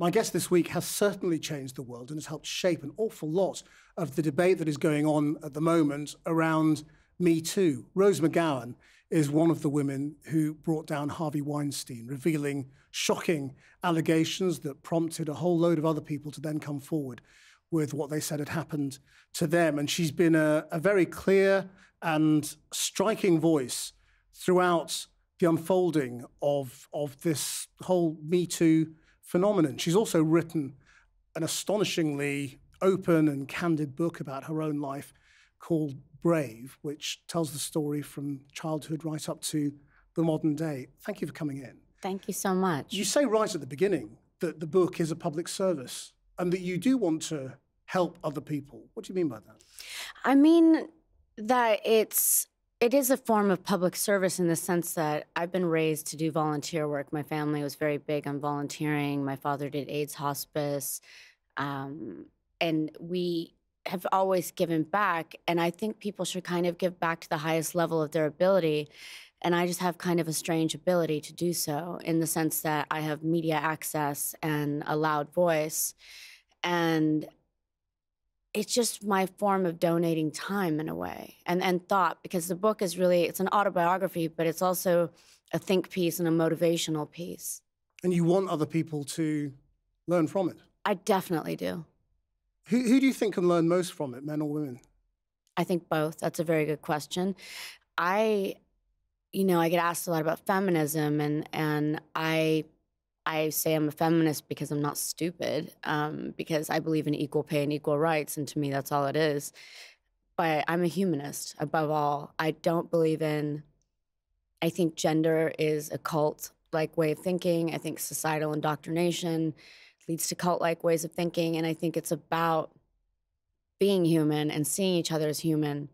My guest this week has certainly changed the world and has helped shape an awful lot of the debate that is going on at the moment around Me Too. Rose McGowan is one of the women who brought down Harvey Weinstein, revealing shocking allegations that prompted a whole load of other people to then come forward with what they said had happened to them. And she's been a, a very clear and striking voice throughout the unfolding of, of this whole Me Too phenomenon. She's also written an astonishingly open and candid book about her own life called Brave, which tells the story from childhood right up to the modern day. Thank you for coming in. Thank you so much. You say right at the beginning that the book is a public service and that you do want to help other people. What do you mean by that? I mean that it's it is a form of public service in the sense that I've been raised to do volunteer work. My family was very big on volunteering. My father did AIDS hospice. Um, and we have always given back. And I think people should kind of give back to the highest level of their ability. And I just have kind of a strange ability to do so in the sense that I have media access and a loud voice. And it's just my form of donating time in a way and, and thought because the book is really it's an autobiography but it's also a think piece and a motivational piece. And you want other people to learn from it? I definitely do. Who, who do you think can learn most from it men or women? I think both. That's a very good question. I you know i get asked a lot about feminism and and i I say I'm a feminist because I'm not stupid, um, because I believe in equal pay and equal rights, and to me, that's all it is. But I'm a humanist above all. I don't believe in, I think gender is a cult like way of thinking. I think societal indoctrination leads to cult like ways of thinking. And I think it's about being human and seeing each other as human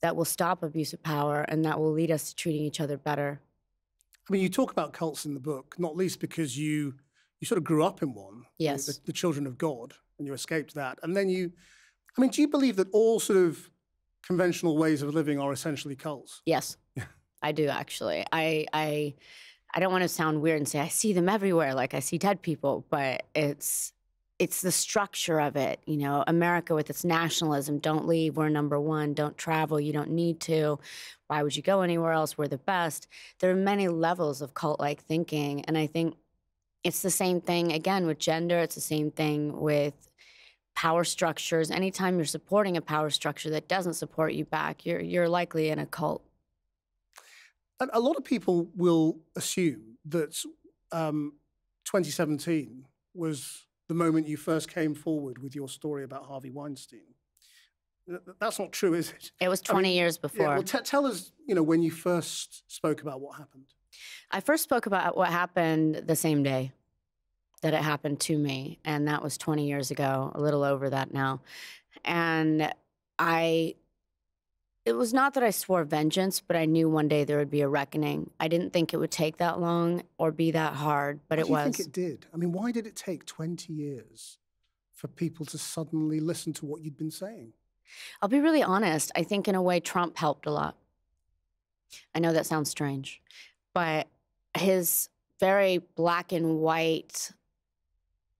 that will stop abuse of power and that will lead us to treating each other better. I mean, you talk about cults in the book, not least because you you sort of grew up in one. Yes. The, the children of God, and you escaped that. And then you, I mean, do you believe that all sort of conventional ways of living are essentially cults? Yes, I do actually. I I I don't want to sound weird and say I see them everywhere, like I see dead people, but it's it's the structure of it. You know, America with its nationalism, don't leave, we're number one, don't travel, you don't need to. Why would you go anywhere else? We're the best. There are many levels of cult like thinking. And I think it's the same thing again with gender, it's the same thing with power structures. Anytime you're supporting a power structure that doesn't support you back, you're you're likely in a cult. And a lot of people will assume that um, 2017 was the moment you first came forward with your story about Harvey Weinstein. That's not true, is it? It was 20 I mean, years before. Yeah, well, tell us, you know, when you first spoke about what happened. I first spoke about what happened the same day that it happened to me, and that was 20 years ago, a little over that now. And I it was not that I swore vengeance, but I knew one day there would be a reckoning. I didn't think it would take that long or be that hard, but why it was. I think it did? I mean, why did it take 20 years for people to suddenly listen to what you'd been saying? I'll be really honest. I think in a way Trump helped a lot. I know that sounds strange, but his very black and white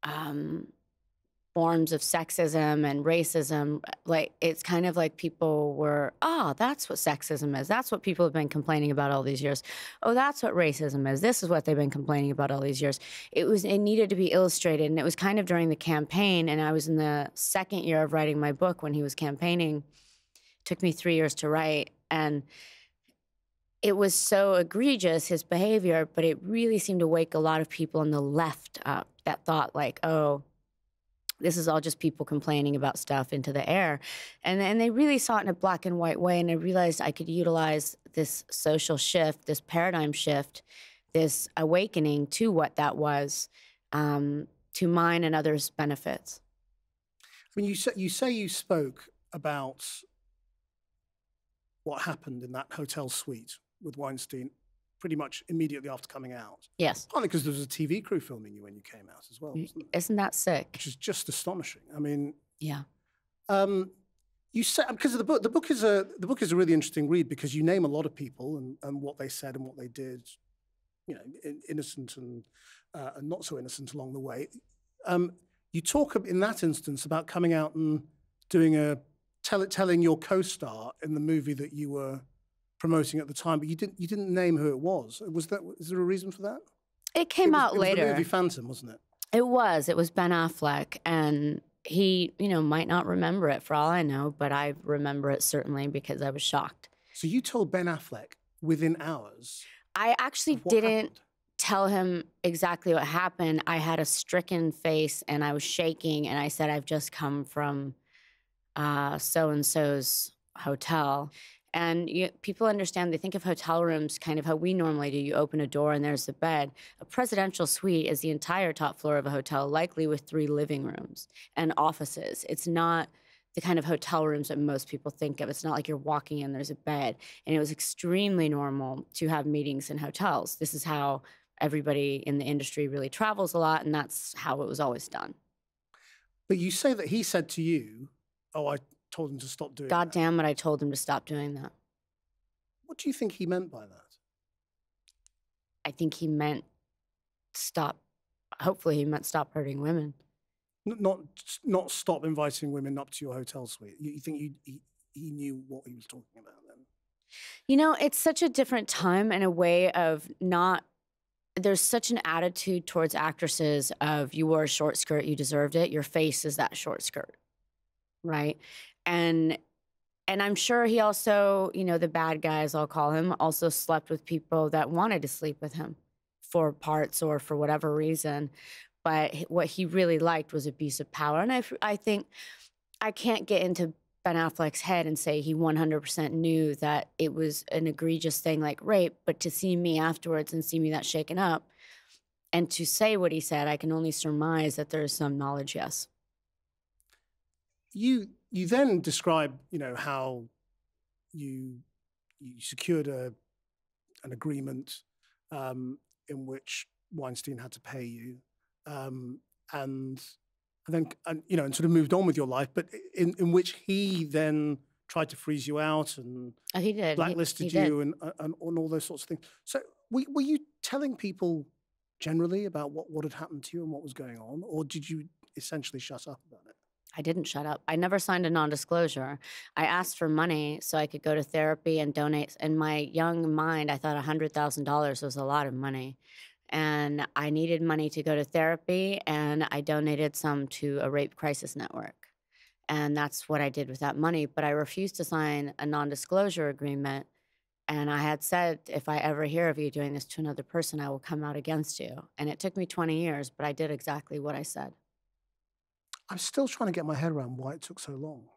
um, forms of sexism and racism like it's kind of like people were oh that's what sexism is. That's what people have been complaining about all these years. Oh that's what racism is. This is what they've been complaining about all these years. It was it needed to be illustrated and it was kind of during the campaign and i was in the second year of writing my book when he was campaigning. It took me three years to write and it was so egregious his behavior but it really seemed to wake a lot of people on the left up that thought like oh this is all just people complaining about stuff into the air. And, and they really saw it in a black and white way. And I realized I could utilize this social shift, this paradigm shift, this awakening to what that was um, to mine and others' benefits. I mean, you say, you say you spoke about what happened in that hotel suite with Weinstein pretty much immediately after coming out. Yes. Partly because there was a TV crew filming you when you came out as well, wasn't Isn't that sick? Which is just astonishing. I mean, yeah. Um, you said because the book the book is a the book is a really interesting read because you name a lot of people and, and what they said and what they did, you know, in, innocent and, uh, and not so innocent along the way. Um, you talk in that instance about coming out and doing a tell, telling your co-star in the movie that you were promoting at the time, but you didn't you didn't name who it was. Was that is there a reason for that? It came it was, out it later. Was the movie Phantom, wasn't it? It was. It was Ben Affleck, and he, you know, might not remember it for all I know, but I remember it certainly because I was shocked. So you told Ben Affleck within hours. I actually didn't happened? tell him exactly what happened. I had a stricken face and I was shaking, and I said, I've just come from uh, so and so's hotel. And you, people understand, they think of hotel rooms kind of how we normally do. You open a door and there's a bed. A presidential suite is the entire top floor of a hotel, likely with three living rooms and offices. It's not the kind of hotel rooms that most people think of. It's not like you're walking in, there's a bed. And it was extremely normal to have meetings in hotels. This is how everybody in the industry really travels a lot, and that's how it was always done. But you say that he said to you, "Oh, I told him to stop doing God that." damn it, I told him to stop doing that. What do you think he meant by that? I think he meant stop. Hopefully, he meant stop hurting women. N- Not not stop inviting women up to your hotel suite. You, you think you, he he knew what he was talking about then? You know, it's such a different time and a way of not. There's such an attitude towards actresses of you wore a short skirt, you deserved it. Your face is that short skirt, right? And and I'm sure he also, you know, the bad guys, I'll call him, also slept with people that wanted to sleep with him for parts or for whatever reason. But what he really liked was abuse of power. And I, I think I can't get into Ben Affleck's head and say he 100% knew that it was an egregious thing like rape, but to see me afterwards and see me that shaken up and to say what he said, I can only surmise that there is some knowledge, yes. You you then describe you know how you you secured a an agreement um, in which Weinstein had to pay you, um, and and then and, you know and sort of moved on with your life, but in in which he then tried to freeze you out and Oh, he did. Blacklisted he did. you and, and and all those sorts of things. So were, were you telling people generally about what, what had happened to you and what was going on, or did you essentially shut up about it? I didn't shut up. I never signed a non disclosure. I asked for money so I could go to therapy and donate. In my young mind, I thought $100,000 was a lot of money. And I needed money to go to therapy, and I donated some to a rape crisis network. And that's what I did with that money. But I refused to sign a non disclosure agreement. And I had said, if I ever hear of you doing this to another person, I will come out against you. And it took me 20 years, but I did exactly what I said. I'm still trying to get my head around why it took so long.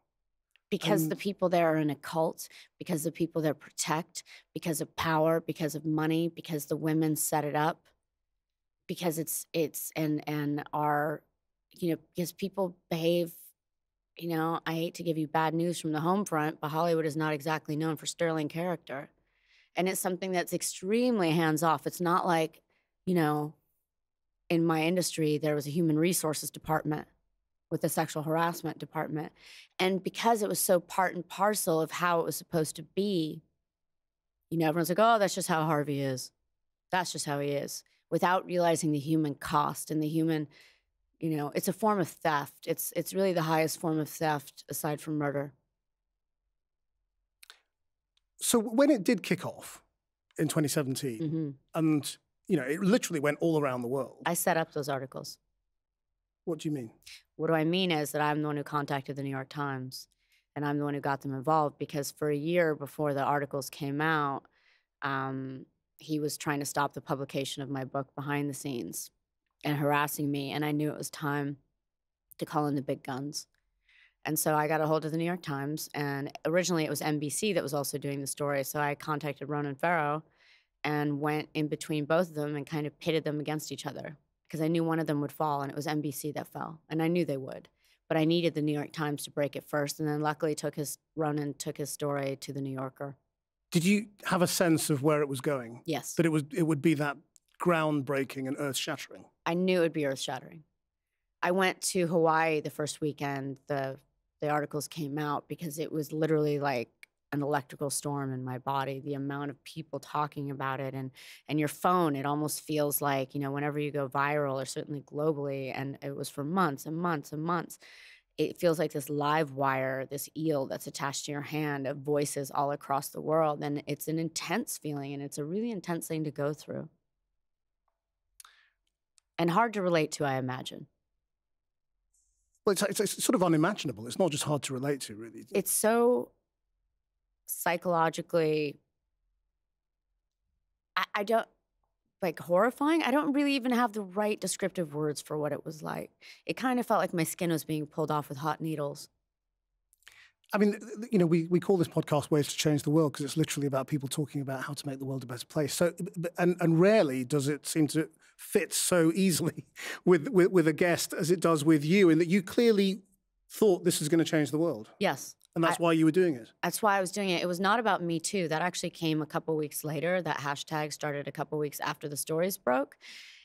because the people there are in a cult, because the people there protect, because of power, because of money, because the women set it up, because it's it's and and are, you know, because people behave. You know, I hate to give you bad news from the home front, but Hollywood is not exactly known for sterling character, and it's something that's extremely hands off. It's not like, you know, in my industry there was a human resources department with the sexual harassment department. And because it was so part and parcel of how it was supposed to be, you know, everyone's like, oh, that's just how Harvey is. That's just how he is, without realizing the human cost and the human, you know, it's a form of theft. It's it's really the highest form of theft aside from murder. So when it did kick off in 2017, hmm and you know, it literally went all around the world. I set up those articles. What do you mean? What do I mean is that I'm the one who contacted the New York Times and I'm the one who got them involved because for a year before the articles came out, um, he was trying to stop the publication of my book behind the scenes and harassing me. And I knew it was time to call in the big guns. And so I got a hold of the New York Times. And originally it was NBC that was also doing the story. So I contacted Ronan Farrow and went in between both of them and kind of pitted them against each other because I knew one of them would fall and it was NBC that fell. And I knew they would. But I needed the New York Times to break it first. And then luckily took his Ronan took his story to the New Yorker. Did you have a sense of where it was going? Yes. That it was it would be that groundbreaking and earth shattering. I knew it would be earth shattering. I went to Hawaii the first weekend the the articles came out because it was literally like an electrical storm in my body the amount of people talking about it and and your phone it almost feels like you know whenever you go viral or certainly globally and it was for months and months and months it feels like this live wire this eel that's attached to your hand of voices all across the world and it's an intense feeling and it's a really intense thing to go through and hard to relate to i imagine well, it's, it's, it's, sort of unimaginable. It's not just hard to relate to, really. It's so psychologically. I, I don't like horrifying. I don't really even have the right descriptive words for what it was like. It kind of felt like my skin was being pulled off with hot needles. I mean, you know, we, we call this podcast Ways to Change the World because it's literally about people talking about how to make the world a better place. So, and, and rarely does it seem to fit so easily with, with, with a guest as it does with you, in that you clearly thought this was going to change the world. Yes. And that's I, why you were doing it. That's why I was doing it. It was not about me too. That actually came a couple weeks later. That hashtag started a couple weeks after the stories broke.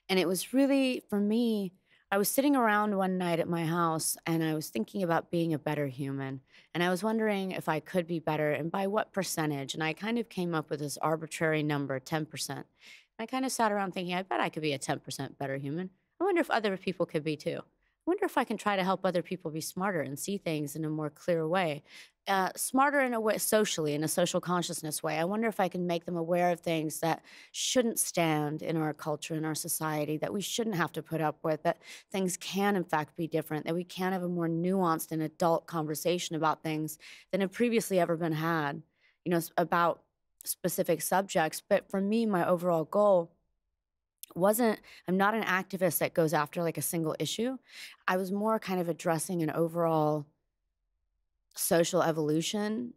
And it was really, for me, I was sitting around one night at my house and I was thinking about being a better human. And I was wondering if I could be better and by what percentage. And I kind of came up with this arbitrary number 10%. I kind of sat around thinking, I bet I could be a 10% better human. I wonder if other people could be too. I wonder if I can try to help other people be smarter and see things in a more clear way. Uh, smarter in a way, socially, in a social consciousness way. I wonder if I can make them aware of things that shouldn't stand in our culture, in our society, that we shouldn't have to put up with, that things can, in fact, be different, that we can have a more nuanced and adult conversation about things than have previously ever been had, you know, about specific subjects. But for me, my overall goal wasn't i'm not an activist that goes after like a single issue. I was more kind of addressing an overall social evolution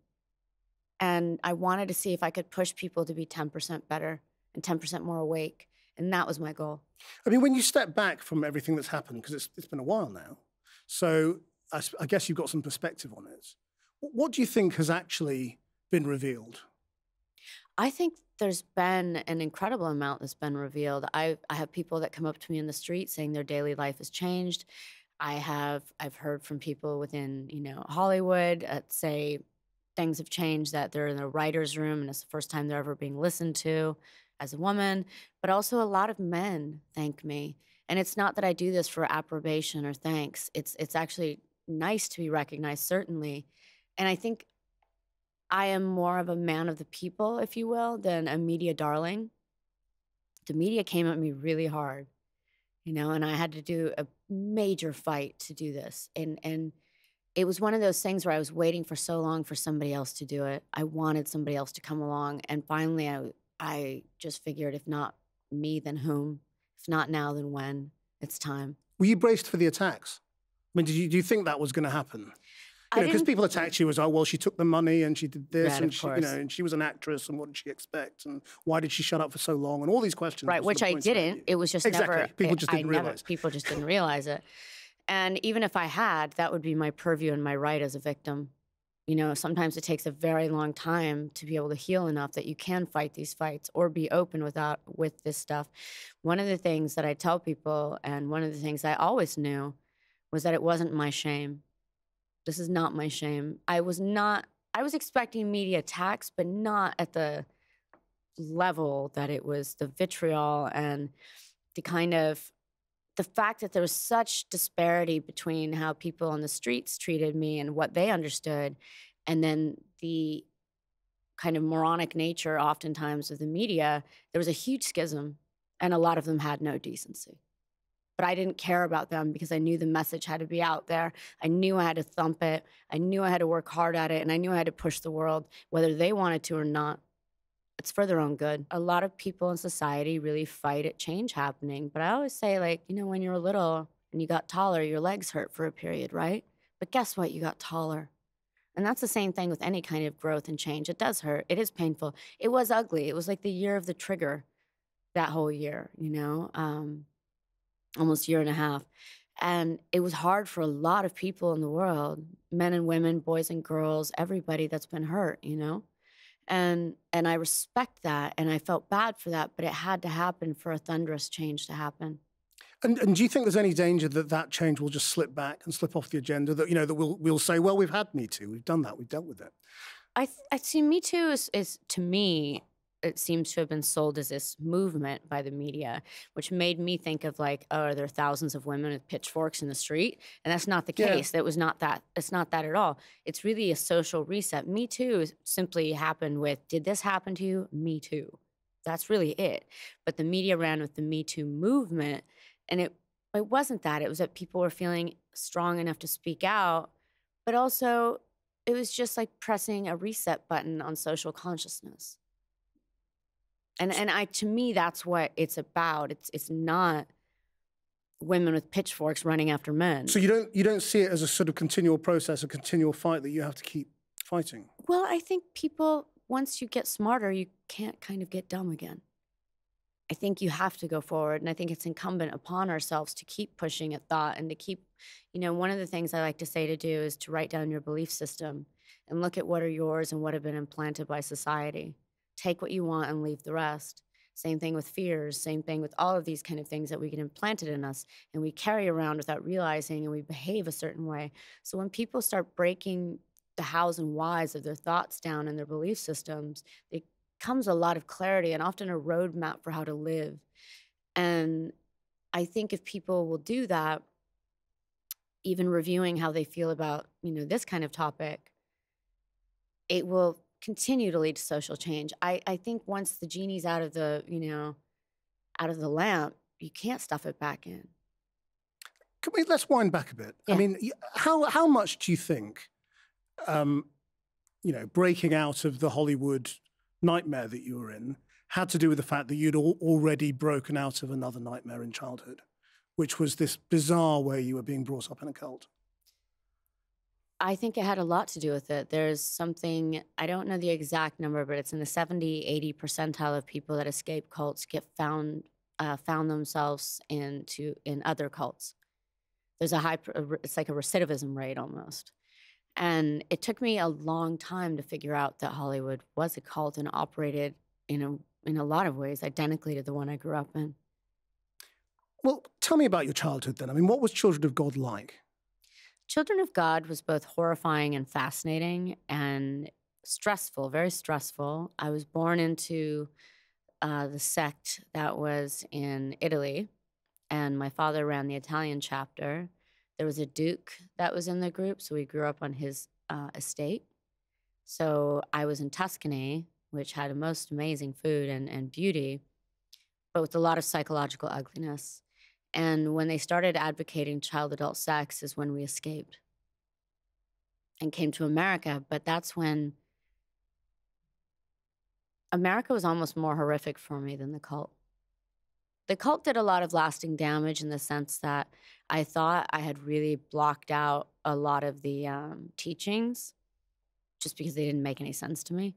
and i wanted to see if i could push people to be 10% better and 10% more awake and that was my goal. I mean when you step back from everything that's happened because it's, it's been a while now so I, I guess you've got some perspective on it what do you think has actually been revealed I think there's been an incredible amount that's been revealed. I I have people that come up to me in the street saying their daily life has changed. I have I've heard from people within you know Hollywood that say things have changed that they're in the writers' room and it's the first time they're ever being listened to as a woman. But also a lot of men thank me, and it's not that I do this for approbation or thanks. It's it's actually nice to be recognized certainly, and I think I am more of a man of the people, if you will, than a media darling. The media came at me really hard, you know, and I had to do a major fight to do this. And and it was one of those things where I was waiting for so long for somebody else to do it. I wanted somebody else to come along, and finally, I I just figured, if not me, then whom? If not now, then when? It's time. Were you braced for the attacks? I mean, did you, do you think that was going to happen? Because people attacked you as, oh, well, she took the money and she did this, right, and she, you know, and she was an actress, and what did she expect, and why did she shut up for so long, and all these questions. Right, which I didn't. It was just exactly. never. People just didn't I realize. Never, people just didn't realize it, and even if I had, that would be my purview and my right as a victim. You know, sometimes it takes a very long time to be able to heal enough that you can fight these fights or be open without with this stuff. One of the things that I tell people, and one of the things I always knew, was that it wasn't my shame this is not my shame. I was not, I was expecting media attacks, but not at the level that it was the vitriol and the kind of the fact that there was such disparity between how people on the streets treated me and what they understood and then the kind of moronic nature oftentimes of the media there was a huge schism and a lot of them had no decency but I didn't care about them because I knew the message had to be out there. I knew I had to thump it. I knew I had to work hard at it. And I knew I had to push the world, whether they wanted to or not. It's for their own good. A lot of people in society really fight at change happening. But I always say, like, you know, when you're little and you got taller, your legs hurt for a period, right? But guess what? You got taller. And that's the same thing with any kind of growth and change. It does hurt. It is painful. It was ugly. It was like the year of the trigger that whole year, you know? Um, almost year and a half. And it was hard for a lot of people in the world, men and women, boys and girls, everybody that's been hurt, you know? And and I respect that and I felt bad for that, but it had to happen for a thunderous change to happen. And, and, do you think there's any danger that that change will just slip back and slip off the agenda? That you know that we'll we'll say, well, we've had Me Too, we've done that, we've dealt with it. I, th- I see Me Too is, is to me it seems to have been sold as this movement by the media, which made me think of like, oh, are there thousands of women with pitchforks in the street? And that's not the case. Yeah. That was not that. It's not that at all. It's really a social reset. Me too simply happened with, did this happen to you? Me too. That's really it. But the media ran with the Me Too movement, and it it wasn't that. It was that people were feeling strong enough to speak out, but also it was just like pressing a reset button on social consciousness. And and I to me that's what it's about. It's it's not women with pitchforks running after men. So you don't you don't see it as a sort of continual process, a continual fight that you have to keep fighting. Well, I think people once you get smarter, you can't kind of get dumb again. I think you have to go forward. And I think it's incumbent upon ourselves to keep pushing at thought and to keep, you know, one of the things I like to say to do is to write down your belief system and look at what are yours and what have been implanted by society take what you want and leave the rest. Same thing with fears, same thing with all of these kind of things that we get implanted in us and we carry around without realizing and we behave a certain way. So when people start breaking the hows and whys of their thoughts down and their belief systems, it comes a lot of clarity and often a roadmap for how to live. And I think if people will do that, even reviewing how they feel about, you know, this kind of topic, it will continue to lead to social change. I, I think once the genie's out of the, you know, out of the lamp, you can't stuff it back in. Can we let's wind back a bit? Yeah. I mean, how how much do you think, um, you know, breaking out of the Hollywood nightmare that you were in had to do with the fact that you'd already broken out of another nightmare in childhood, which was this bizarre way you were being brought up in a cult? I think it had a lot to do with it. There's something, I don't know the exact number, but it's in the 70, 80 percentile of people that escape cults get found uh, found themselves into in other cults. There's a high, it's like a recidivism rate almost. And it took me a long time to figure out that Hollywood was a cult and operated in a, in a lot of ways identically to the one I grew up in. Well, tell me about your childhood then. I mean, what was Children of God like? Children of God was both horrifying and fascinating and stressful, very stressful. I was born into uh, the sect that was in Italy, and my father ran the Italian chapter. There was a duke that was in the group, so we grew up on his uh, estate. So I was in Tuscany, which had a most amazing food and, and beauty, but with a lot of psychological ugliness. And when they started advocating child adult sex, is when we escaped and came to America. But that's when America was almost more horrific for me than the cult. The cult did a lot of lasting damage in the sense that I thought I had really blocked out a lot of the um, teachings just because they didn't make any sense to me.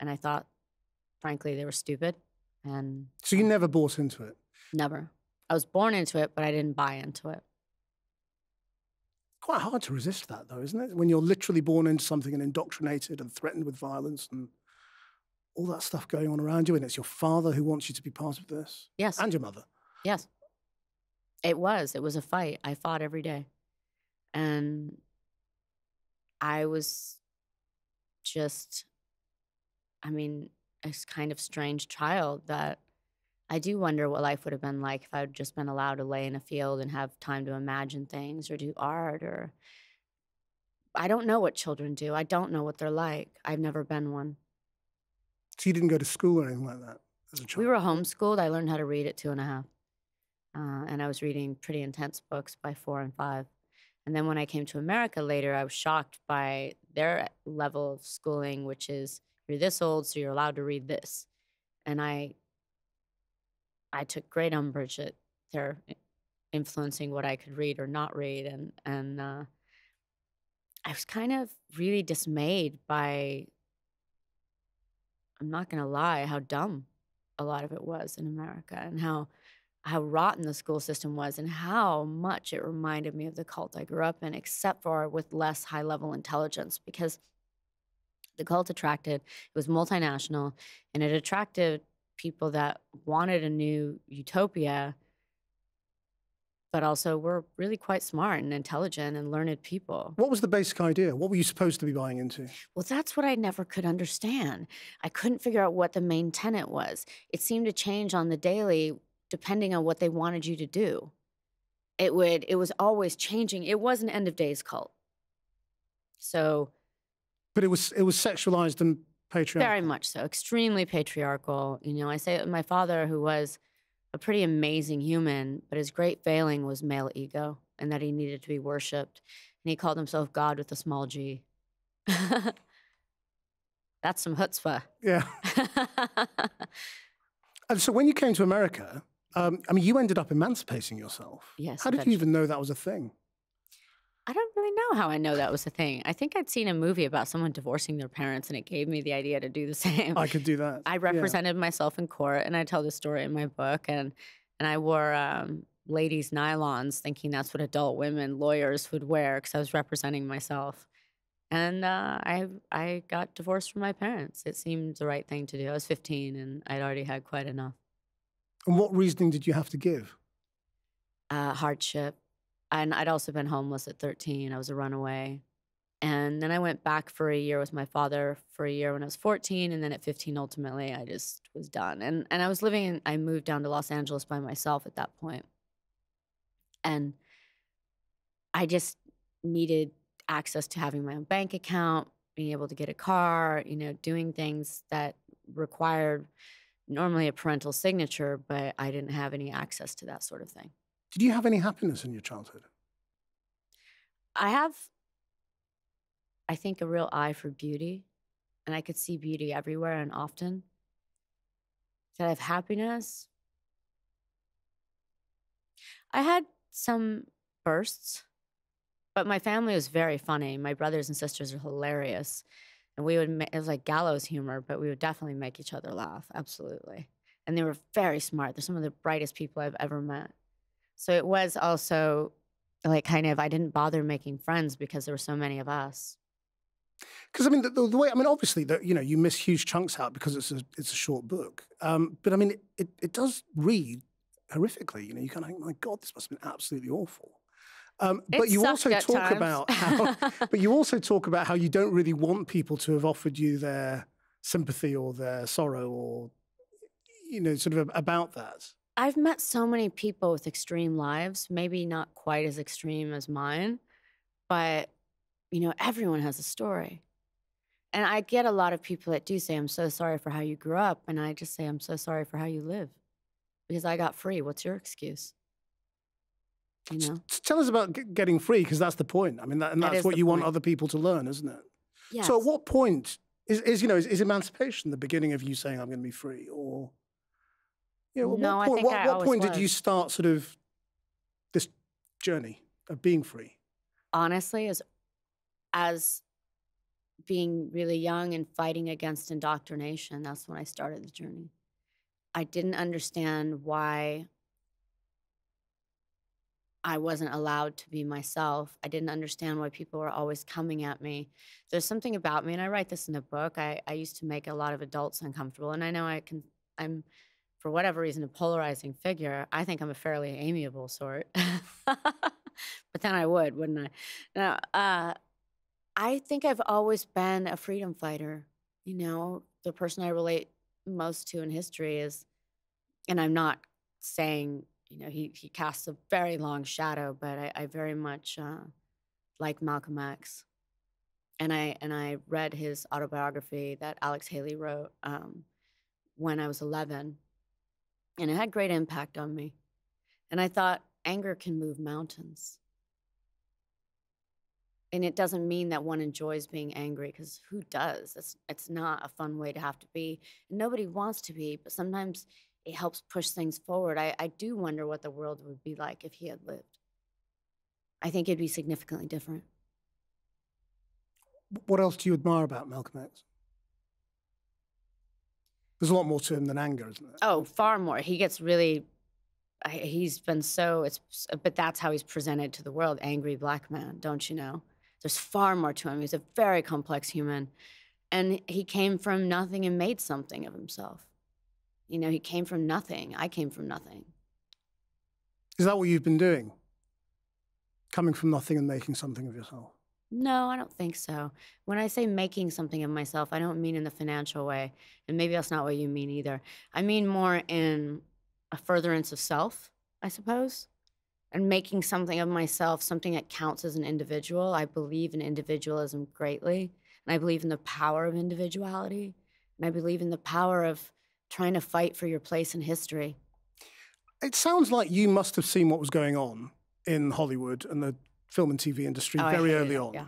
And I thought, frankly, they were stupid. And so you never bought into it? Never. I was born into it, but I didn't buy into it. Quite hard to resist that, though, isn't it? When you're literally born into something and indoctrinated and threatened with violence and all that stuff going on around you, and it's your father who wants you to be part of this. Yes. And your mother. Yes. It was. It was a fight. I fought every day. And I was just, I mean, a kind of strange child that I do wonder what life would have been like if I'd just been allowed to lay in a field and have time to imagine things or do art or I don't know what children do. I don't know what they're like. I've never been one. So you didn't go to school or anything like that as a child? We were homeschooled. I learned how to read at two and a half. Uh, and I was reading pretty intense books by four and five. And then when I came to America later, I was shocked by their level of schooling, which is you're this old, so you're allowed to read this. And I I took great umbrage at their influencing what I could read or not read, and and uh, I was kind of really dismayed by. I'm not going to lie, how dumb a lot of it was in America, and how how rotten the school system was, and how much it reminded me of the cult I grew up in, except for with less high level intelligence, because the cult attracted it was multinational and it attracted people that wanted a new utopia but also we're really quite smart and intelligent and learned people. What was the basic idea? What were you supposed to be buying into? Well, that's what I never could understand. I couldn't figure out what the main tenet was. It seemed to change on the daily depending on what they wanted you to do. It would it was always changing. It was an end of days cult. So But it was it was sexualized and patriarchal. very much so, extremely patriarchal. You know, I say my father who was a pretty amazing human, but his great failing was male ego and that he needed to be worshipped. And he called himself God with a small g. That's some chutzpah. Yeah. And so when you came to America, um, I mean, you ended up emancipating yourself. yes. How did you even know that was a thing? I don't really know how I know that was a thing. I think I'd seen a movie about someone divorcing their parents and it gave me the idea to do the same. I could do that. I Yeah. represented myself in court and I tell the story in my book and and I wore um, ladies nylons thinking that's what adult women lawyers would wear because I was representing myself. And uh, I I got divorced from my parents. It seemed the right thing to do. I was 15 and I'd already had quite enough And what reasoning did you have to give? uh, hardship. And I'd also been homeless at 13. I was a runaway. And then I went back for a year with my father for a year when I was 14. And then at 15, ultimately, I just was done. And, and I was living in, I moved down to Los Angeles by myself at that point. And I just needed access to having my own bank account, being able to get a car, you know, doing things that required normally a parental signature, but I didn't have any access to that sort of thing. Did you have any happiness in your childhood? I have, I think, a real eye for beauty, and I could see beauty everywhere and often. Did I have happiness? I had some bursts, but my family was very funny. My brothers and sisters are hilarious, and we would, ma- it was like gallows humor, but we would definitely make each other laugh. Absolutely. And they were very smart. They're some of the brightest people I've ever met. So it was also like kind of I didn't bother making friends because there were so many of us. Because I mean, the, the, the way I mean, obviously, that you know, you miss huge chunks out because it's a it's a short book. Um, but I mean, it, it it does read horrifically. You know, you kind of think, my God, this must have been absolutely awful. Um, but you also talk times. about how, but you also talk about how you don't really want people to have offered you their sympathy or their sorrow or you know, sort of about that. I've met so many people with extreme lives, maybe not quite as extreme as mine, but you know, everyone has a story. And I get a lot of people that do say, I'm so sorry for how you grew up. And I just say, I'm so sorry for how you live because I got free. What's your excuse? You know? Tell us about g- getting free because that's the point. I mean, that, and that's is what you want other people to learn, isn't it? Yes. So, at what point is, is you know is, is emancipation the beginning of you saying I'm going to be free, or you know, at No, what point, what, I what point did you start sort of this journey of being free? honestly as as being really young and fighting against indoctrination that's when i started the journey. I didn't understand why i wasn't allowed to be myself. I didn't understand why people were always coming at me. There's something about me and i write this in the book i, I used to make a lot of adults uncomfortable and i know i can i'm for whatever reason a polarizing figure i think i'm a fairly amiable sort but then I would, wouldn't I? Now, uh, I think I've always been a freedom fighter. You know, the person I relate most to in history is, and I'm not saying, you know, he, he casts a very long shadow, but I, I very much uh, like Malcolm X. And I and I read his autobiography that Alex Haley wrote um, when I was 11, and it had great impact on me. And I thought anger can move mountains. And it doesn't mean that one enjoys being angry because who does? It's, it's not a fun way to have to be. And nobody wants to be, but sometimes it helps push things forward. I, I do wonder what the world would be like if he had lived. I think it'd be significantly different. What else do you admire about Malcolm X? There's a lot more to him than anger, isn't there? Oh, far more. He gets really. He's been so. It's but that's how he's presented to the world. Angry black man, don't you know? There's far more to him. He's a very complex human, and he came from nothing and made something of himself. You know, he came from nothing. I came from nothing. Is that what you've been doing? coming from nothing and making something of yourself? No, I don't think so. When I say making something of myself, I don't mean in the financial way. And maybe that's not what you mean either. I mean more in a furtherance of self, I suppose, and making something of myself, something that counts as an individual. I believe in individualism greatly, and I believe in the power of individuality, and I believe in the power of trying to fight for your place in history. It sounds like you must have seen what was going on in Hollywood and the film and TV industry Oh, very early it, on. yeah.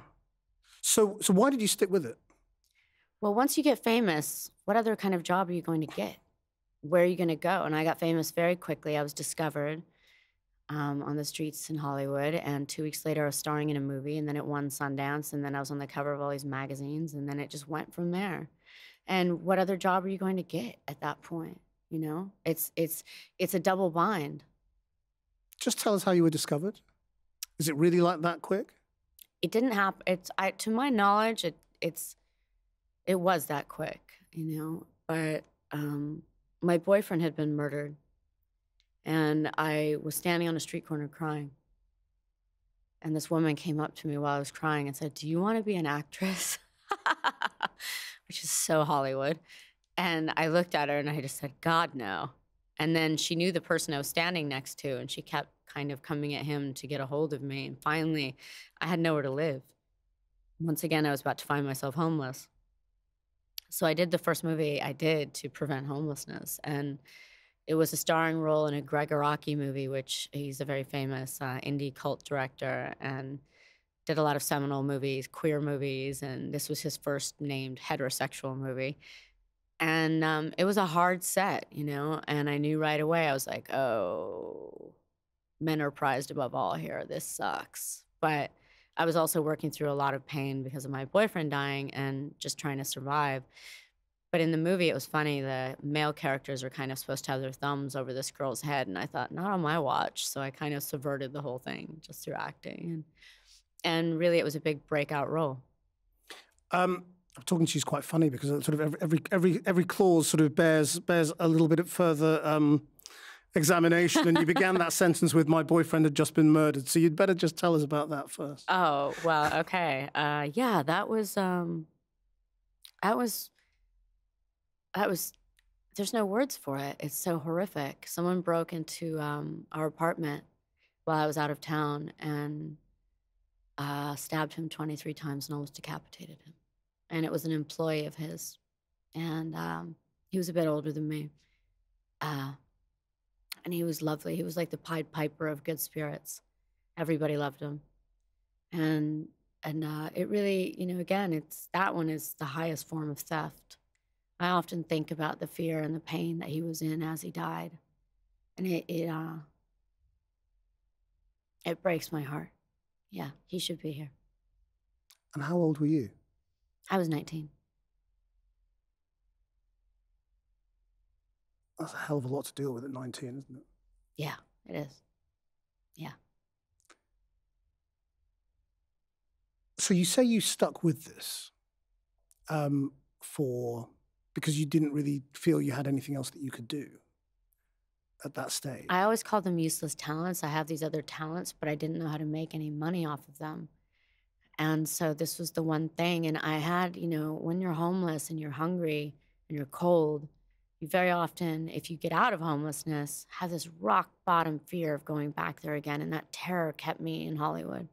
So, so why did you stick with it? Well, once you get famous, what other kind of job are you going to get? Where are you going to go? And I got famous very quickly. I was discovered um, on the streets in Hollywood, and two weeks later, I was starring in a movie, and then it won Sundance, and then I was on the cover of all these magazines, and then it just went from there. And what other job are you going to get at that point? You know, it's it's it's a double bind. Just tell us how you were discovered. Is it really like that quick? it didn't happen. It's I, to my knowledge, it it's it was that quick, you know. But um, my boyfriend had been murdered, and I was standing on a street corner crying. And this woman came up to me while I was crying and said, "Do you want to be an actress?" Which is so Hollywood. And I looked at her and I just said, "God no." And then she knew the person I was standing next to, and she kept kind of coming at him to get a hold of me. And finally, I had nowhere to live. Once again, I was about to find myself homeless. So I did the first movie I did to prevent homelessness. And it was a starring role in a Greg movie, which he's a very famous uh, indie cult director and did a lot of seminal movies, queer movies. And this was his first named heterosexual movie. And um, it was a hard set, you know, and I knew right away, I was like, oh, men are prized above all here. This sucks. But I was also working through a lot of pain because of my boyfriend dying and just trying to survive. But in the movie, it was funny. The male characters were kind of supposed to have their thumbs over this girl's head. And I thought, not on my watch. So I kind of subverted the whole thing just through acting. And, and really, it was a big breakout role. Um, I'm talking to you is quite funny because sort of every every every, every clause sort of bears bears a little bit of further um, examination. and you began that sentence with "My boyfriend had just been murdered," so you'd better just tell us about that first. Oh, well, okay. Uh, yeah, that was, um, that was, that was, there's no words for it. It's so horrific. Someone broke into um, our apartment while I was out of town and uh, stabbed him 23 times and almost decapitated him. And it was an employee of his. And um, he was a bit older than me. Uh, and he was lovely. He was like the Pied Piper of good spirits. Everybody loved him and and uh, it really you know again it's that one is the highest form of theft i often think about the fear and the pain that he was in as he died and it it uh it breaks my heart yeah he should be here And how old were you? i was 19 That's a hell of a lot to deal with at 19, isn't it? yeah it is yeah So you say you stuck with this um, for because you didn't really feel you had anything else that you could do at that stage. I always called them useless talents. I have these other talents, but I didn't know how to make any money off of them. And so this was the one thing. And I had, you know, when you're homeless and you're hungry and you're cold, you very often, if you get out of homelessness, have this rock bottom fear of going back there again. And that terror kept me in Hollywood.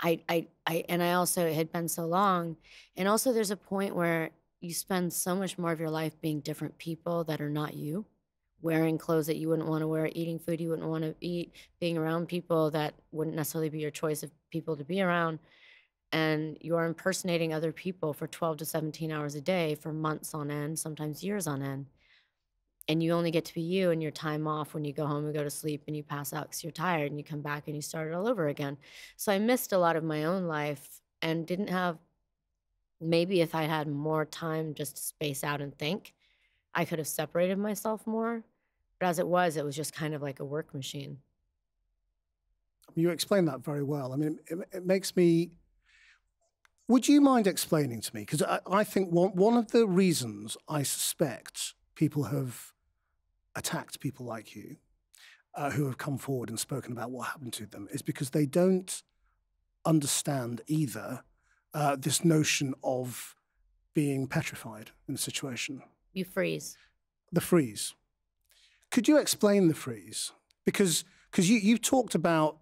I, I, I, and I also, it had been so long. And also, there's a point where you spend so much more of your life being different people that are not you wearing clothes that you wouldn't want to wear, eating food you wouldn't want to eat, being around people that wouldn't necessarily be your choice of people to be around. And you're impersonating other people for 12 to 17 hours a day for months on end, sometimes years on end. And you only get to be you and your time off when you go home and go to sleep and you pass out because you're tired and you come back and you start it all over again. So I missed a lot of my own life and didn't have, maybe if I had more time just to space out and think, I could have separated myself more. But as it was, it was just kind of like a work machine. You explained that very well. I mean, it, it makes me. Would you mind explaining to me? Because I, I think one, one of the reasons I suspect people have attacked people like you uh, who have come forward and spoken about what happened to them is because they don't understand either uh, this notion of being petrified in a situation. You freeze. The freeze. Could you explain the freeze? Because because you you talked about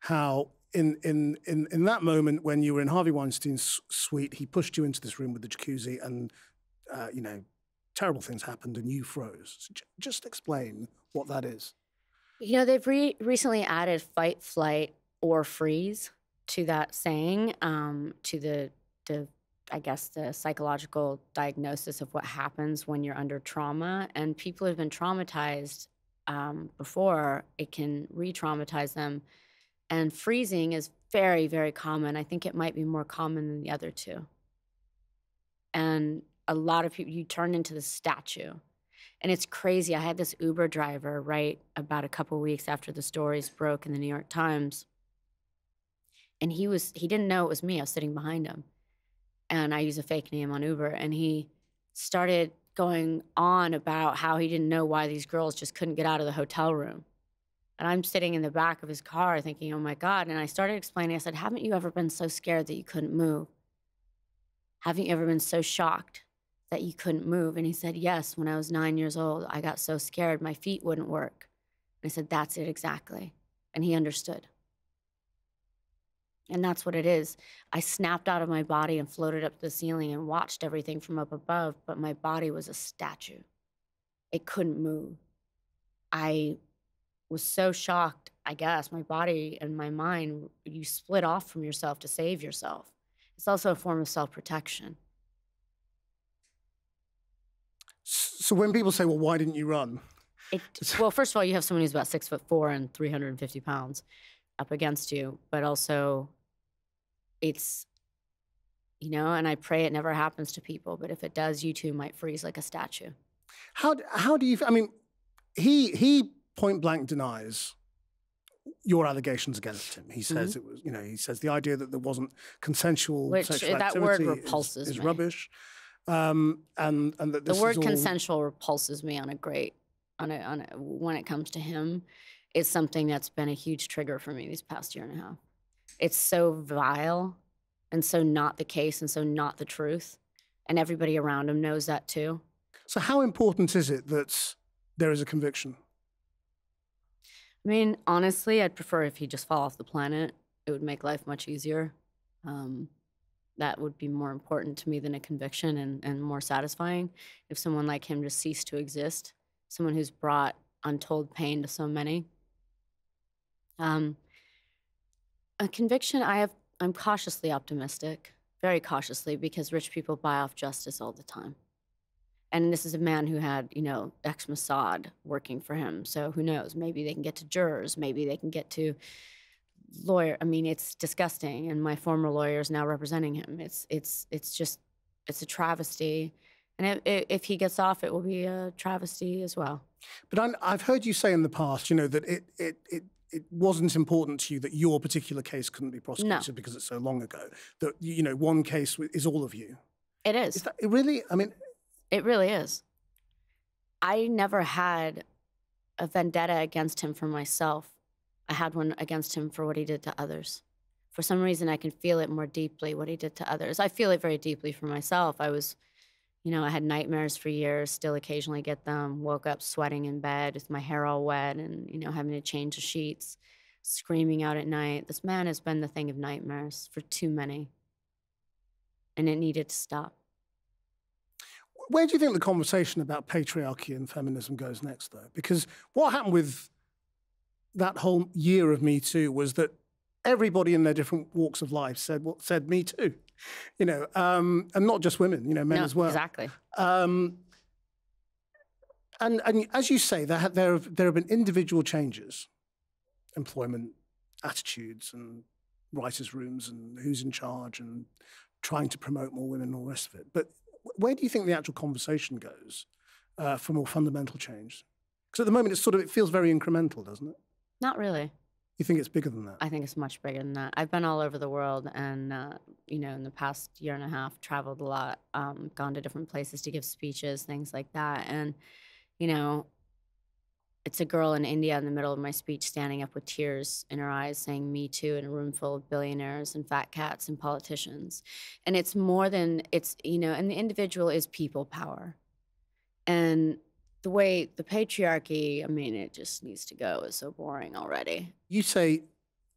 how in in in in that moment when you were in Harvey Weinstein's suite, he pushed you into this room with the jacuzzi, and uh, you know terrible things happened, and you froze. Just explain what that is. You know, they've re- recently added fight, flight, or freeze to that saying, um, to the the I guess the psychological diagnosis of what happens when you're under trauma. And people who've been traumatized um, before, it can re-traumatize them. And freezing is very, very common. I think it might be more common than the other two. And a lot of people, you turn into the statue. And it's crazy. I had this Uber driver right about a couple weeks after the stories broke in the New York Times. And he was he didn't know it was me. I was sitting behind him. And I use a fake name on Uber. And he started going on about how he didn't know why these girls just couldn't get out of the hotel room. And I'm sitting in the back of his car thinking, oh my God. And I started explaining, I said, haven't you ever been so scared that you couldn't move? Haven't you ever been so shocked that you couldn't move? And he said, Yes, when I was nine years old, I got so scared my feet wouldn't work. And I said, That's it exactly. And he understood. And that's what it is. I snapped out of my body and floated up to the ceiling and watched everything from up above, but my body was a statue. It couldn't move. I was so shocked, I guess, my body and my mind, you split off from yourself to save yourself. It's also a form of self protection. So when people say, "Well, why didn't you run?" It, well, first of all, you have someone who's about six foot four and 350 pounds up against you, but also it's, you know, and I pray it never happens to people, but if it does, you too might freeze like a statue. How how do you? I mean, he he point blank denies your allegations against him. He says mm-hmm. it was, you know, he says the idea that there wasn't consensual Which, sexual that activity word repulses is, is rubbish. Um, and and that the word all... consensual repulses me on a great on a, on a, when it comes to him. It's something that's been a huge trigger for me these past year and a half. It's so vile and so not the case and so not the truth, and everybody around him knows that too. So, how important is it that there is a conviction? I mean, honestly, I'd prefer if he just fall off the planet. It would make life much easier. Um, that would be more important to me than a conviction and, and more satisfying if someone like him just ceased to exist, someone who's brought untold pain to so many. Um, a conviction, I have, I'm cautiously optimistic, very cautiously, because rich people buy off justice all the time. And this is a man who had, you know, ex Mossad working for him. So who knows? Maybe they can get to jurors. Maybe they can get to lawyer. I mean, it's disgusting. And my former lawyer is now representing him. It's it's it's just it's a travesty. And if, if he gets off, it will be a travesty as well. But i have heard you say in the past, you know, that it it it it wasn't important to you that your particular case couldn't be prosecuted no. because it's so long ago. That you know, one case is all of you. It is. Is that it really? I mean, it really is. I never had a vendetta against him for myself. I had one against him for what he did to others. For some reason, I can feel it more deeply, what he did to others. I feel it very deeply for myself. I was, you know, I had nightmares for years, still occasionally get them, woke up sweating in bed with my hair all wet and, you know, having to change the sheets, screaming out at night. This man has been the thing of nightmares for too many. And it needed to stop. Where do you think the conversation about patriarchy and feminism goes next, though? Because what happened with that whole year of Me Too was that everybody in their different walks of life said well, said Me Too, you know, um, and not just women, you know, men no, as well. Exactly. Um, and and as you say, there have, there have there have been individual changes, employment attitudes and writers' rooms and who's in charge and trying to promote more women and all the rest of it. But where do you think the actual conversation goes uh, for more fundamental change? Because at the moment, it's sort of it feels very incremental, doesn't it? Not really. You think it's bigger than that? I think it's much bigger than that. I've been all over the world, and uh, you know, in the past year and a half, traveled a lot, um, gone to different places to give speeches, things like that, and you know, it's a girl in India in the middle of my speech standing up with tears in her eyes saying me too in a room full of billionaires and fat cats and politicians. And it's more than it's, you know, and the individual is people power. And the way the patriarchy, I mean, it just needs to go. It's so boring already. You say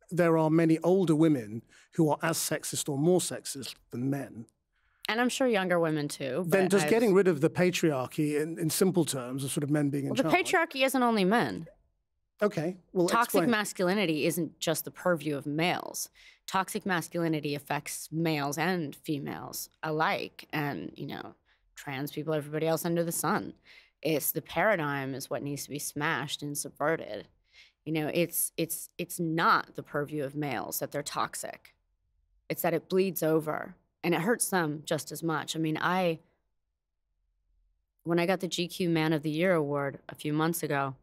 there are many older women who are as sexist or more sexist than men. And I'm sure younger women too. Then does I've- getting rid of the patriarchy in, in simple terms of sort of men being in well, the patriarchy isn't only men. Okay. Well, Toxic explain. masculinity isn't just the purview of males. Toxic masculinity affects males and females alike, and you know, trans people, everybody else under the sun. It's the paradigm is what needs to be smashed and subverted. You know, it's it's it's not the purview of males that they're toxic. It's that it bleeds over and it hurts them just as much. I mean, I when I got the GQ Man of the Year award a few months ago,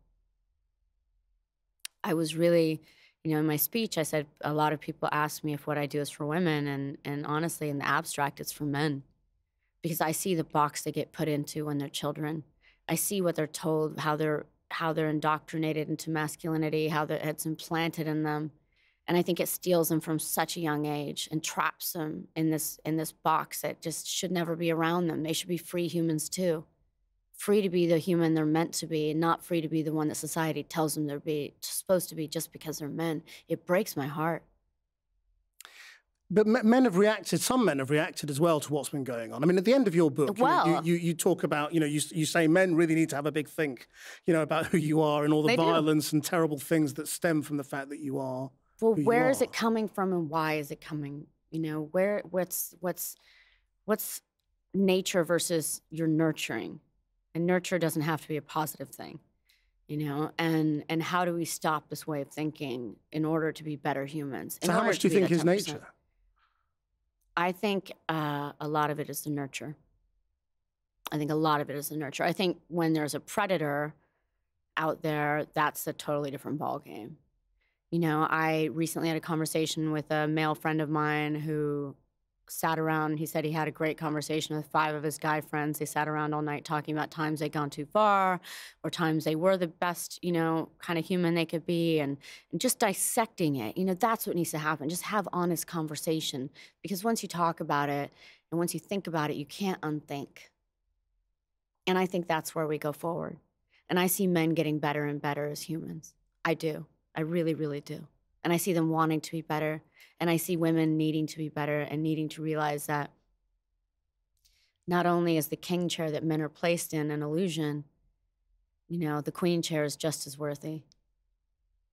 I was really, you know, in my speech, I said a lot of people ask me if what I do is for women, and and honestly, in the abstract, it's for men, because I see the box they get put into when they're children. I see what they're told, how they're how they're indoctrinated into masculinity, how that it's implanted in them, and I think it steals them from such a young age and traps them in this in this box that just should never be around them. They should be free humans too free to be the human they're meant to be and not free to be the one that society tells them they're be, supposed to be just because they're men. It breaks my heart. But men have reacted. Some men have reacted as well to what's been going on. I mean, at the end of your book, you, know, you, you, you talk about, you know, you, you say men really need to have a big think, you know, about who you are and all the They do. violence and terrible things that stem from the fact that you are. Well, where is it coming from and why is it coming? You know, where what's what's what's nature versus your nurturing? And nurture doesn't have to be a positive thing. You know, and and how do we stop this way of thinking in order to be better humans? in So, how much do you think is nature? I think uh, a lot of it is the nurture. I think a lot of it is the nurture. I think when there's a predator out there, that's a totally different ballgame. You know, I recently had a conversation with a male friend of mine who sat around. He said he had a great conversation with five of his guy friends. They sat around all night talking about times they'd gone too far or times they were the best, you know, kind of human they could be and, and just dissecting it. You know, that's what needs to happen. Just have honest conversation because once you talk about it and once you think about it, you can't unthink. And I think that's where we go forward. And I see men getting better and better as humans. I do. I really, really do. And I see them wanting to be better. And I see women needing to be better and needing to realize that not only is the king chair that men are placed in an illusion, you know, the queen chair is just as worthy.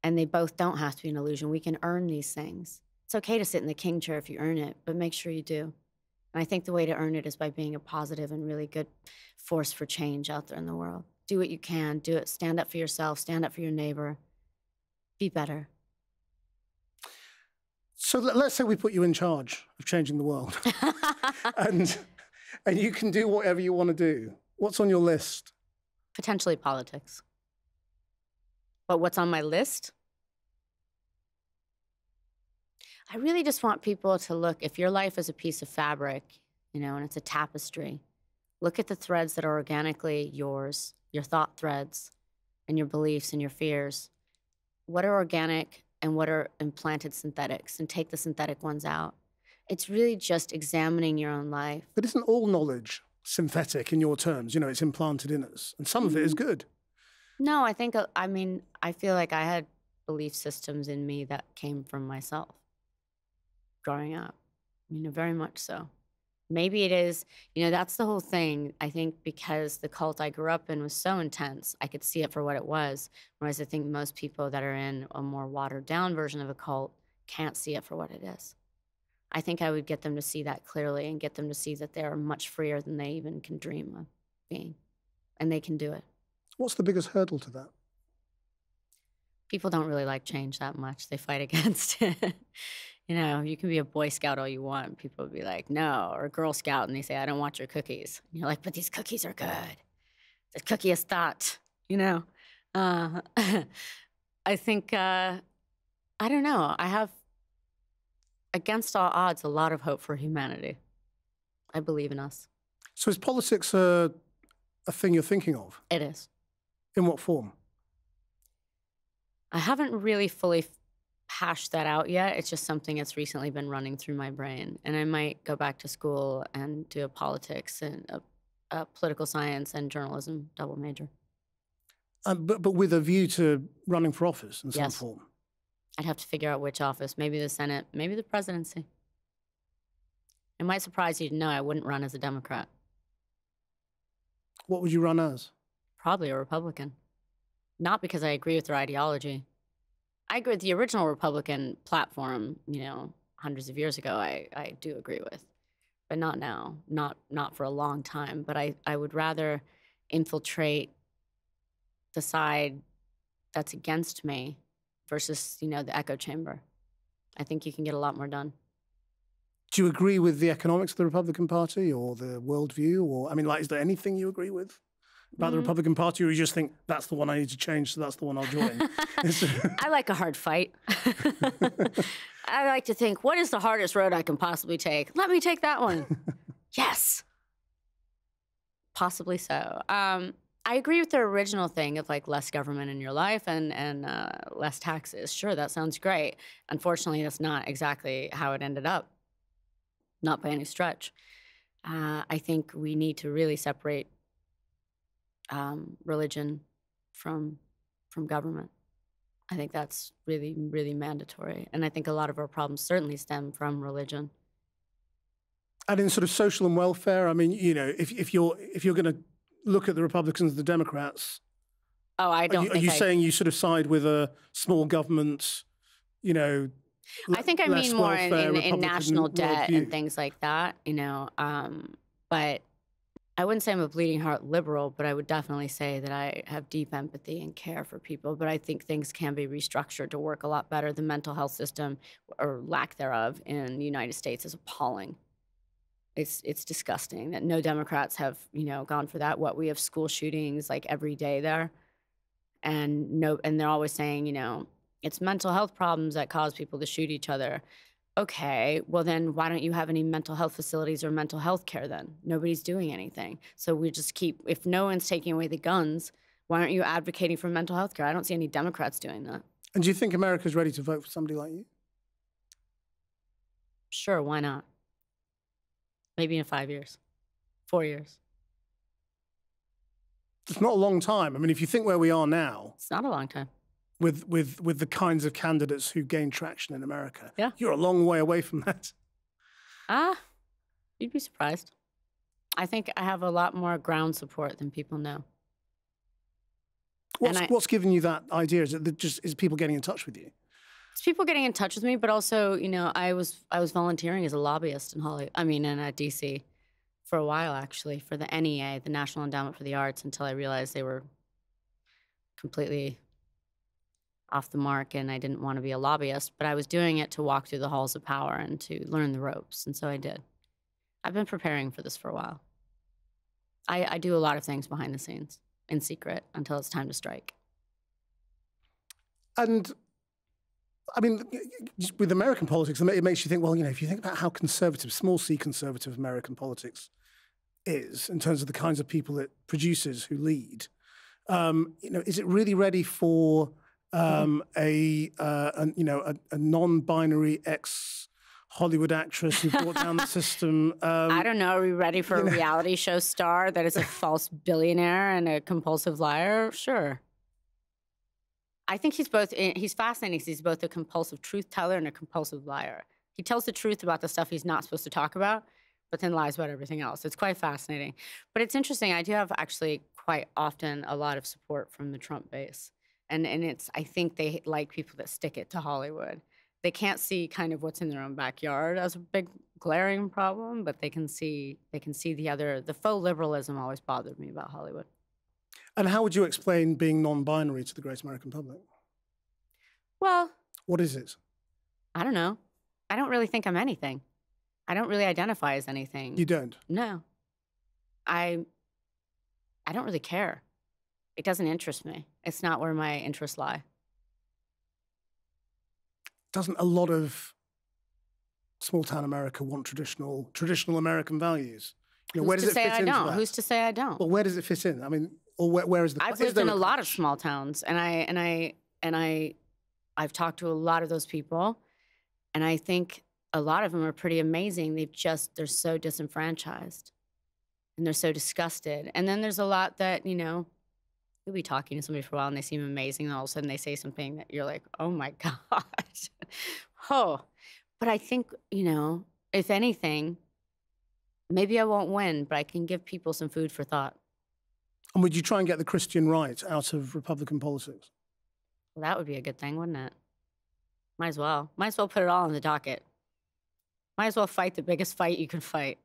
And they both don't have to be an illusion. We can earn these things. It's okay to sit in the king chair if you earn it, but make sure you do. And I think the way to earn it is by being a positive and really good force for change out there in the world. Do what you can, do it. Stand up for yourself, stand up for your neighbor. Be better. So, let- let's say we put you in charge of changing the world and, and you can do whatever you want to do. What's on your list? Potentially politics. But what's on my list? I really just want people to look, if your life is a piece of fabric, you know, and it's a tapestry, look at the threads that are organically yours, your thought threads, and your beliefs and your fears. What are organic and what are implanted synthetics, and take the synthetic ones out. It's really just examining your own life. But isn't all knowledge synthetic in your terms? You know, it's implanted in us, and some of it is good. No, I think, uh, I mean, I feel like I had belief systems in me that came from myself growing up, you know, very much so. Maybe it is, you know, that's the whole thing. I think because the cult I grew up in was so intense, I could see it for what it was. Whereas I think most people that are in a more watered down version of a cult can't see it for what it is. I think I would get them to see that clearly and get them to see that they're much freer than they even can dream of being. And they can do it. What's the biggest hurdle to that? people don't really like change that much. They fight against it. You know, you can be a Boy Scout all you want. People be like, no, or a Girl Scout, and they say, I don't want your cookies. And you're like, but these cookies are good. The cookie is thought, you know. Uh, I think, uh, I don't know. I have, against all odds, a lot of hope for humanity. I believe in us. So, is politics a, a thing you're thinking of? It is. In what form? I haven't really fully hashed that out yet. It's just something that's recently been running through my brain, and I might go back to school and do a politics and a, a political science and journalism double major. Um, but but with a view to running for office in some Yes. form. I'd have to figure out which office, maybe the Senate, maybe the presidency. It might surprise you to know I wouldn't run as a Democrat, What would you run as? probably a Republican. Not because I agree with their ideology. I agree with the original Republican platform, you know, hundreds of years ago, I, I do agree with. But not now, not not for a long time. But I, I would rather infiltrate the side that's against me versus, you know, the echo chamber. I think you can get a lot more done. Do you agree with the economics of the Republican Party or the worldview? Or I mean, like, is there anything you agree with about the Mm. Republican Party, or you just think that's the one I need to change, so that's the one I'll join? I like a hard fight. I like to think, what is the hardest road I can possibly take? Let me take that one. yes. Possibly so. Um, I agree with the original thing of like less government in your life and and uh, less taxes. Sure, that sounds great. Unfortunately, that's not exactly how it ended up. Not by any stretch. Uh, I think we need to really separate um, religion from from government. I think that's really, really mandatory. And I think a lot of our problems certainly stem from religion. and in sort of social and welfare, I mean, you know, if if you're if you're going to look at the Republicans and the Democrats, Oh, I are don't you, are you I, saying you sort of side with a small government, you know? I think I mean more in, in, in national debt worldview? and things like that, you know. Um, but I wouldn't say I'm a bleeding heart liberal, but I would definitely say that I have deep empathy and care for people. But I think things can be restructured to work a lot better. The mental health system, or lack thereof, in the United States is appalling. It's it's disgusting that no Democrats have you know gone for that. What we have school shootings like every day there, and no, and they're always saying you know it's mental health problems that cause people to shoot each other. Okay, well then why don't you have any mental health facilities or mental health care then? Nobody's doing anything. So we just keep if no one's taking away the guns, why aren't you advocating for mental health care? I don't see any Democrats doing that. And do you think America's ready to vote for somebody like you? Sure, why not? Maybe in 5 years. 4 years. It's not a long time. I mean, if you think where we are now, It's not a long time. With with with the kinds of candidates who gain traction in America, Yeah. you're a long way away from that. Ah, you'd be surprised. I think I have a lot more ground support than people know. What's I- what's given you that idea? Is it just is people getting in touch with you? It's people getting in touch with me, but also, you know, I was I was volunteering as a lobbyist in Hollywood. I mean, in uh, DC for a while actually for the NEA, the National Endowment for the Arts, until I realized they were completely off the mark, and I didn't want to be a lobbyist. But I was doing it to walk through the halls of power and to learn the ropes, and so I did. I've been preparing for this for a while. I, I do a lot of things behind the scenes in secret until it's time to strike. And I mean, with American politics, it makes you think. Well, you know, if you think about how conservative, small c conservative American politics is in terms of the kinds of people it produces who lead, um, you know, is it really ready for um, a, uh, an you know a, a non-binary ex Hollywood actress who brought down the system? Um, I don't know. Are we ready for a reality show star that is a false billionaire and a compulsive liar? Sure. I think he's both. eh, He's fascinating. He's both a compulsive truth teller and a compulsive liar. He tells the truth about the stuff he's not supposed to talk about, but then lies about everything else. It's quite fascinating. But it's interesting. I do have actually quite often a lot of support from the Trump base, and and it's. I think they like people that stick it to Hollywood. They can't see kind of what's in their own backyard as a big glaring problem, but they can see they can see the other. The faux liberalism always bothered me about Hollywood. and how would you explain being non-binary to the great American public? Well, What is it? I don't know. I don't really think I'm anything. I don't really identify as anything. You don't. no. I I don't really care. It doesn't interest me. It's not where my interests lie. Doesn't a lot of small town America want traditional traditional American values? You know, Who's where does to it say fit I into don't? that? Who's to say I don't? Well, where does it fit in? I mean, or where, where is the? I've lived in a lot of small towns, and I and I and I I've talked to a lot of those people, and I think a lot of them are pretty amazing. They've just, they're so disenfranchised and they're so disgusted. And then there's a lot that, you know, you'll be talking to somebody for a while and they seem amazing. And all of a sudden they say something that you're like, oh my God. oh. But I think, you know, if anything, maybe I won't win, but I can give people some food for thought. And would you try and get the Christian right out of Republican politics? Well, that would be a good thing, wouldn't it? Might as well. Might as well put it all on the docket. Might as well fight the biggest fight you can fight.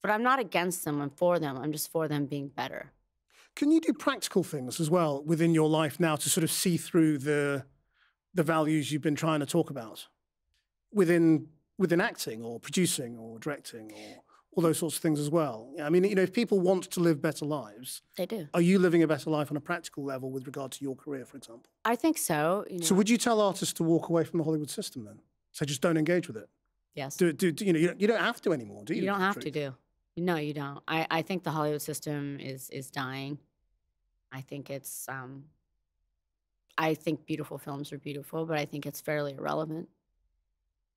But I'm not against them, I'm for them. I'm just for them being better. Can you do practical things as well within your life now to sort of see through the the values you've been trying to talk about within within acting or producing or directing or all those sorts of things as well? I mean, you know, if people want to live better lives, they do. Are you living a better life on a practical level with regard to your career, for example? I think so. You know. So, would you tell artists to walk away from the Hollywood system then? So just don't engage with it. Yes. Do, do, do you know you don't have to anymore, do you? You don't have to do. No, you don't. I, I think the Hollywood system is is dying. I think it's um I think beautiful films are beautiful, but I think it's fairly irrelevant.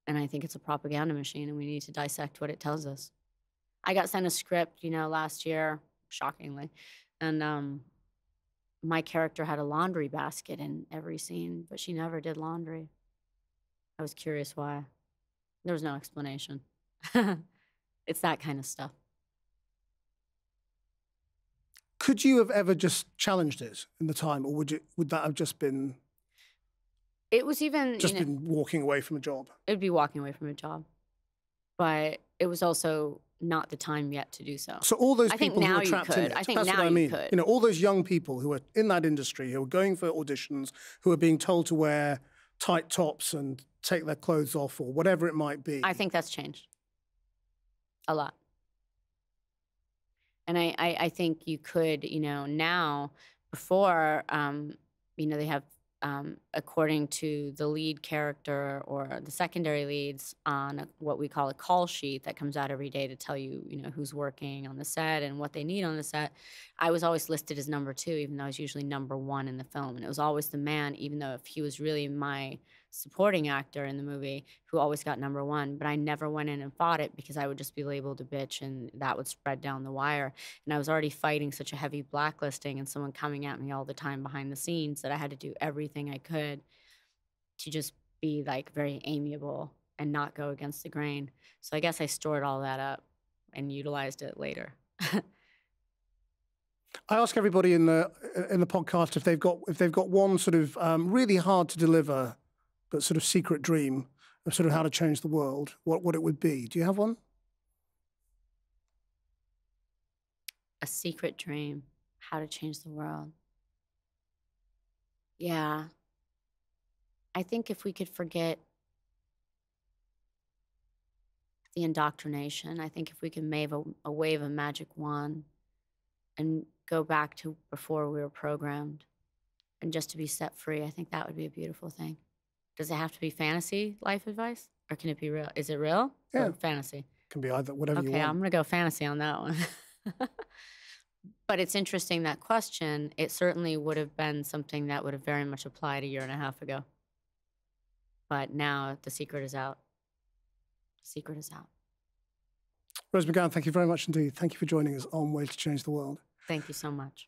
And I think it's a propaganda machine and we need to dissect what it tells us. I got sent a script, you know, last year, shockingly. And um my character had a laundry basket in every scene, but she never did laundry. I was curious why. There was no explanation. it's that kind of stuff. Could you have ever just challenged it in the time, or would you? Would that have just been? It was even just you know, been walking away from a job. It'd be walking away from a job, but it was also not the time yet to do so. So all those I people who are trapped in it, I think that's now what I mean. You, could. you know, all those young people who are in that industry, who are going for auditions, who are being told to wear tight tops and take their clothes off or whatever it might be. I think that's changed a lot. And I, I, I think you could, you know, now before, um, you know, they have um, according to the lead character or the secondary leads on a, what we call a call sheet that comes out every day to tell you, you know, who's working on the set and what they need on the set. I was always listed as number two, even though I was usually number one in the film, and it was always the man, even though if he was really my supporting actor in the movie who always got number one, but I never went in and fought it because I would just be labeled a bitch and that would spread down the wire. And I was already fighting such a heavy blacklisting and someone coming at me all the time behind the scenes that I had to do everything I could to just be like very amiable and not go against the grain. So I guess I stored all that up and utilized it later. I ask everybody in the in the podcast if they've got if they've got one sort of um, really hard to deliver but sort of secret dream of sort of how to change the world, what, what it would be. Do you have one? A secret dream, how to change the world. Yeah. I think if we could forget the indoctrination, I think if we could wave a, a wave a magic wand and go back to before we were programmed and just to be set free, I think that would be a beautiful thing. Does it have to be fantasy life advice, or can it be real? Is it real? Yeah, fantasy. Can be either whatever okay, you want. Okay, I'm gonna go fantasy on that one. but it's interesting that question. It certainly would have been something that would have very much applied a year and a half ago. But now the secret is out. The secret is out. Rose McGowan, thank you very much indeed. Thank you for joining us on Ways to Change the World. Thank you so much.